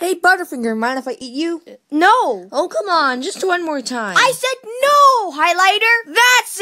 Hey, Butterfinger, mind if I eat you? No. Oh, come on, just one more time. I said no, highlighter. That's